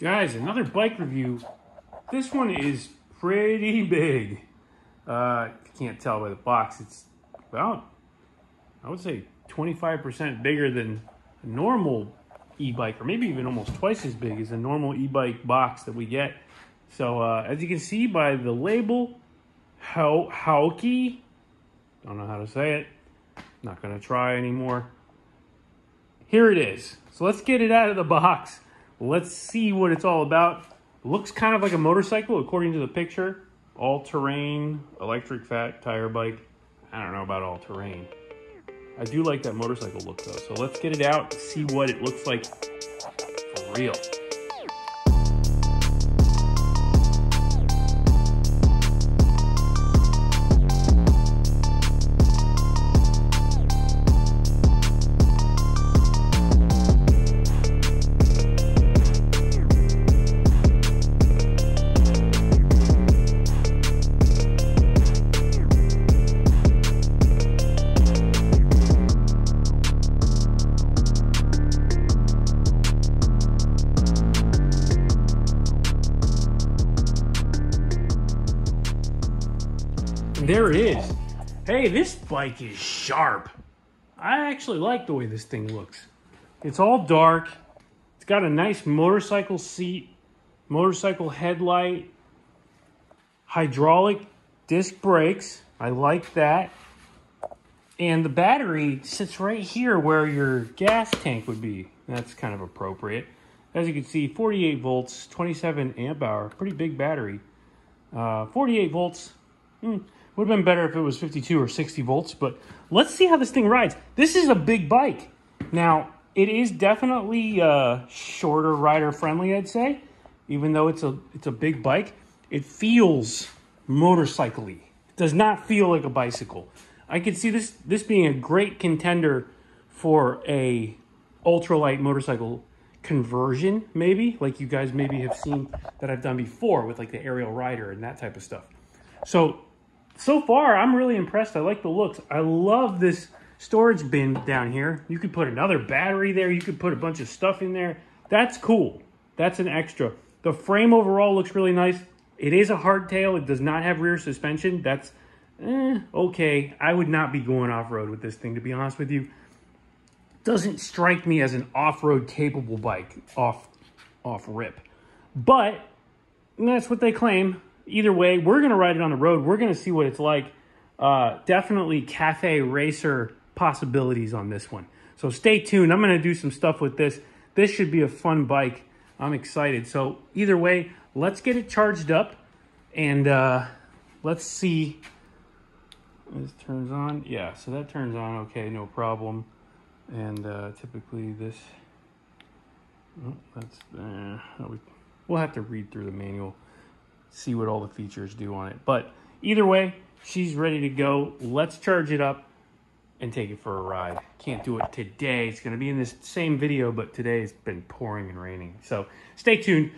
Guys, another bike review. This one is pretty big. Uh, can't tell by the box. It's about, I would say, 25% bigger than a normal e-bike, or maybe even almost twice as big as a normal e-bike box that we get. So uh, as you can see by the label, How HAOQI, don't know how to say it, not gonna try anymore. Here it is. So let's get it out of the box. Let's see what it's all about. looks kind of like a motorcycle according to the picture. All-terrain, electric fat tire bike. I don't know about all-terrain. I do like that motorcycle look though. So let's get it out, see what it looks like for real. Hey, this bike is sharp. I actually like the way this thing looks. It's all dark. It's got a nice motorcycle seat, motorcycle headlight, hydraulic disc brakes. I like that. And the battery sits right here where your gas tank would be. That's kind of appropriate. As you can see, 48 volts, 27 amp hour, pretty big battery. Uh, 48 volts, hmm, would have been better if it was 52 or 60 volts, but let's see how this thing rides. This is a big bike. Now, it is definitely uh, shorter rider friendly, I'd say. Even though it's a it's a big bike, it feels motorcycly. It does not feel like a bicycle. I could see this this being a great contender for a ultralight motorcycle conversion, maybe like you guys maybe have seen that I've done before with like the Ariel Rider and that type of stuff. So so far, I'm really impressed. I like the looks. I love this storage bin down here. You could put another battery there. You could put a bunch of stuff in there. That's cool. That's an extra. The frame overall looks really nice. It is a hardtail. It does not have rear suspension. That's eh, okay. I would not be going off-road with this thing, to be honest with you. Doesn't strike me as an off-road capable bike off, off rip. But that's what they claim either way, we're going to ride it on the road. We're going to see what it's like. Uh, definitely cafe racer possibilities on this one. So stay tuned. I'm going to do some stuff with this. This should be a fun bike. I'm excited. So either way, let's get it charged up and uh, let's see. This turns on. Yeah, so that turns on. Okay, no problem. And uh, typically this, oh, that's, uh, we'll have to read through the manual see what all the features do on it. But either way, she's ready to go. Let's charge it up and take it for a ride. Can't do it today. It's going to be in this same video, but today it's been pouring and raining. So stay tuned.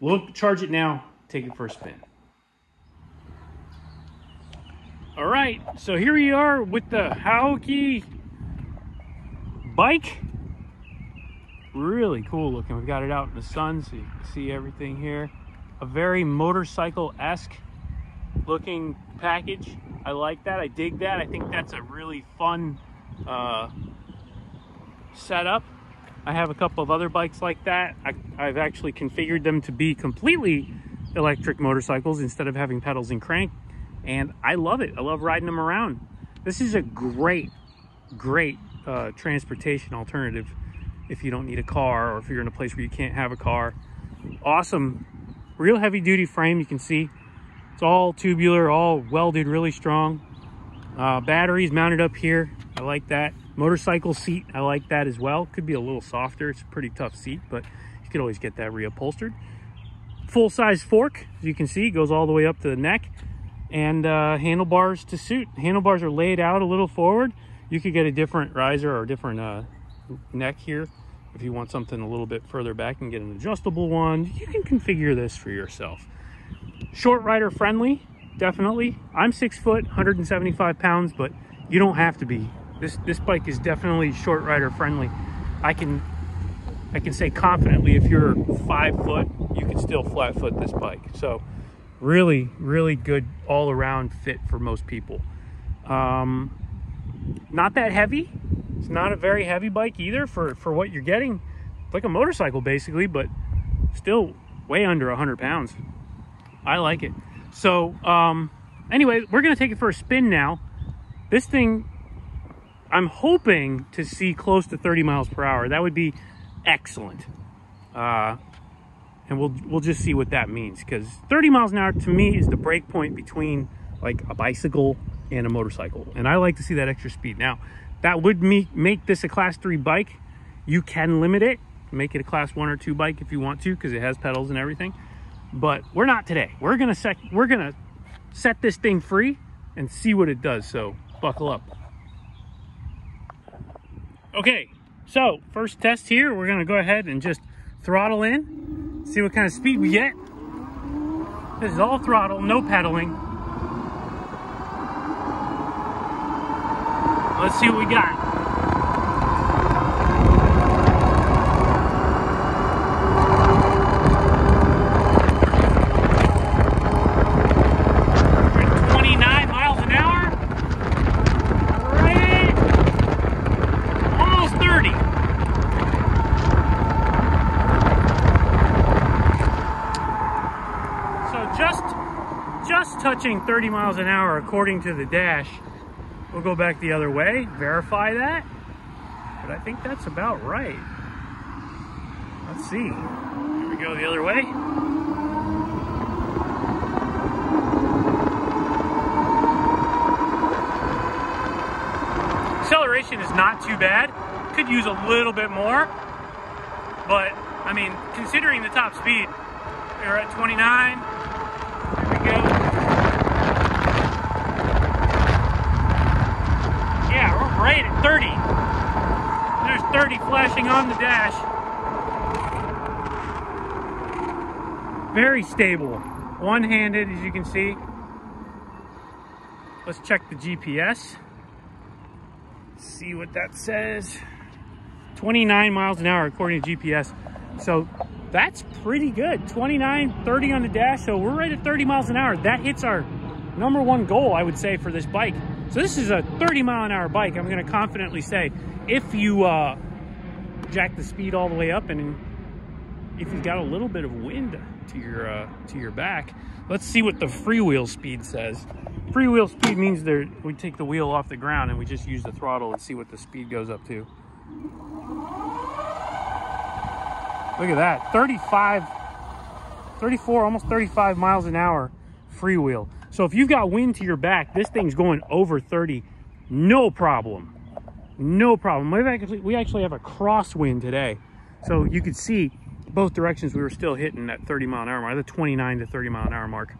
We'll charge it now, take it for a spin. All right, so here we are with the HAOQI bike. Really cool looking. We've got it out in the sun so you can see everything here a very motorcycle-esque looking package. I like that. I dig that. I think that's a really fun uh, setup. I have a couple of other bikes like that. I, I've actually configured them to be completely electric motorcycles instead of having pedals and crank. And I love it. I love riding them around. This is a great, great uh, transportation alternative if you don't need a car or if you're in a place where you can't have a car. Awesome real heavy duty frame you can see. It's all tubular all welded really strong. Uh, batteries mounted up here i like that. Motorcycle seat i like that as well. Could be a little softer it's a pretty tough seat but you could always get that reupholstered. Full size fork as you can see goes all the way up to the neck. And uh, handlebars to suit. Handlebars are laid out a little forward. You could get a different riser or different uh, neck here if you want something a little bit further back and get an adjustable one, you can configure this for yourself. Short rider friendly, definitely. I'm six foot, 175 pounds, but you don't have to be. This, this bike is definitely short rider friendly. I can I can say confidently if you're five foot, you can still flat foot this bike. So really, really good all around fit for most people. Um, not that heavy. It's not a very heavy bike either for, for what you're getting. It's like a motorcycle basically, but still way under 100 pounds. I like it. So um, anyway, we're gonna take it for a spin now. This thing, I'm hoping to see close to 30 miles per hour. That would be excellent. Uh, and we'll we'll just see what that means because 30 miles an hour to me is the break point between like a bicycle and a motorcycle and I like to see that extra speed now that would make make this a class 3 bike you can limit it make it a class 1 or 2 bike if you want to because it has pedals and everything but we're not today we're gonna set we're gonna set this thing free and see what it does so buckle up okay so first test here we're gonna go ahead and just throttle in, see what kind of speed we get. This is all throttle, no pedaling. Let's see what we got. Just touching 30 miles an hour according to the dash. We'll go back the other way, verify that. But I think that's about right. Let's see. Here we go the other way. Acceleration is not too bad. Could use a little bit more. But, I mean, considering the top speed, we're at 29. Here we go. right at 30. There's 30 flashing on the dash. Very stable. One-handed, as you can see. Let's check the GPS. See what that says. 29 miles an hour according to GPS. So that's pretty good. 29, 30 on the dash. So we're right at 30 miles an hour. That hits our number one goal, I would say, for this bike. So this is a 30 mile an hour bike. I'm gonna confidently say, if you uh, jack the speed all the way up and if you've got a little bit of wind to your uh, to your back, let's see what the freewheel speed says. Freewheel speed means there we take the wheel off the ground and we just use the throttle and see what the speed goes up to. Look at that, 35, 34, almost 35 miles an hour freewheel. So if you've got wind to your back, this thing's going over 30, no problem. No problem. We actually, we actually have a crosswind today. So you could see both directions we were still hitting that 30 mile an hour mark, the 29 to 30 mile an hour mark.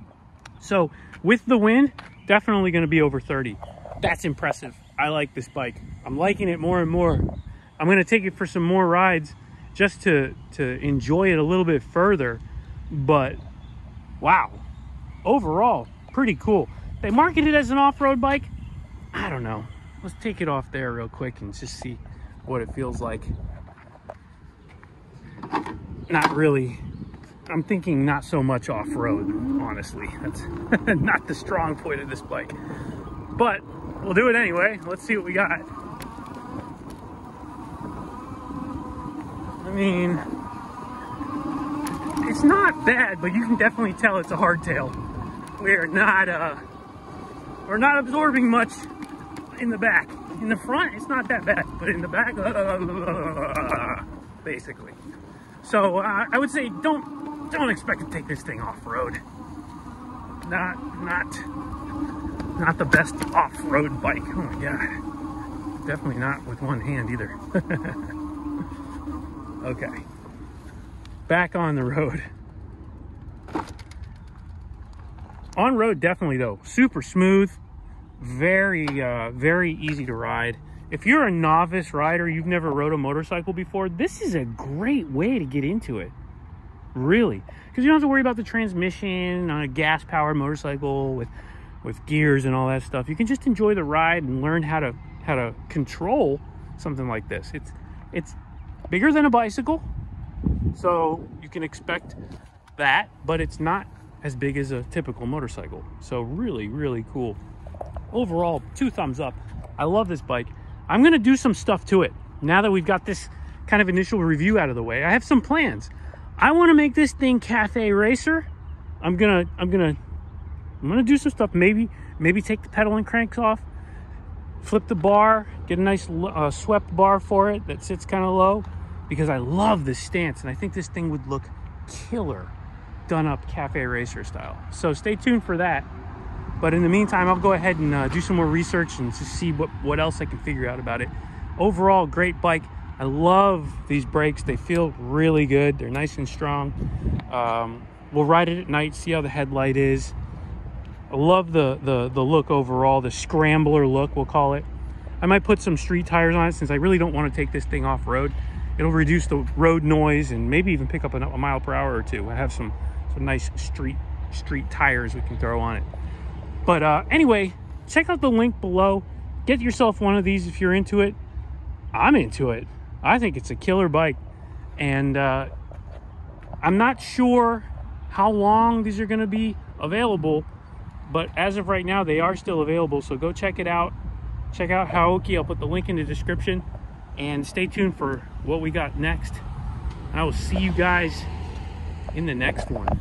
So with the wind, definitely gonna be over 30. That's impressive. I like this bike. I'm liking it more and more. I'm gonna take it for some more rides just to, to enjoy it a little bit further. But wow, overall, pretty cool. They market it as an off-road bike. I don't know. Let's take it off there real quick and just see what it feels like. Not really. I'm thinking not so much off-road, honestly. That's not the strong point of this bike. But we'll do it anyway. Let's see what we got. I mean, it's not bad, but you can definitely tell it's a hardtail we're not uh, we're not absorbing much in the back. In the front, it's not that bad, but in the back, basically. So uh, I would say don't don't expect to take this thing off road. Not not not the best off road bike. Oh my god, definitely not with one hand either. okay, back on the road. On road, definitely though, super smooth, very, uh, very easy to ride. If you're a novice rider, you've never rode a motorcycle before, this is a great way to get into it. Really. Because you don't have to worry about the transmission on a gas powered motorcycle with, with gears and all that stuff. You can just enjoy the ride and learn how to, how to control something like this. It's, it's bigger than a bicycle, So you can expect that, but it's not as big as a typical motorcycle. So really, really cool. Overall, two thumbs up. I love this bike. I'm gonna do some stuff to it. Now that we've got this kind of initial review out of the way, I have some plans. I wanna make this thing cafe racer. I'm gonna, I'm gonna, I'm gonna do some stuff. Maybe, maybe take the pedal and cranks off, flip the bar, get a nice uh, swept bar for it that sits kind of low because I love this stance and I think this thing would look killer done up cafe racer style. So stay tuned for that. But in the meantime, I'll go ahead and uh, do some more research and just see what, what else I can figure out about it. Overall, great bike. I love these brakes. They feel really good. They're nice and strong. Um, we'll ride it at night, see how the headlight is. I love the, the, the look overall, the scrambler look, we'll call it. I might put some street tires on it since I really don't want to take this thing off road. It'll reduce the road noise and maybe even pick up a, a mile per hour or two. I have some, some nice street street tires we can throw on it. But uh, anyway, check out the link below. Get yourself one of these if you're into it. I'm into it. I think it's a killer bike. And uh, I'm not sure how long these are going to be available, but as of right now, they are still available. So go check it out. Check out HAOQI. I'll put the link in the description. And stay tuned for what we got next. I will see you guys in the next one.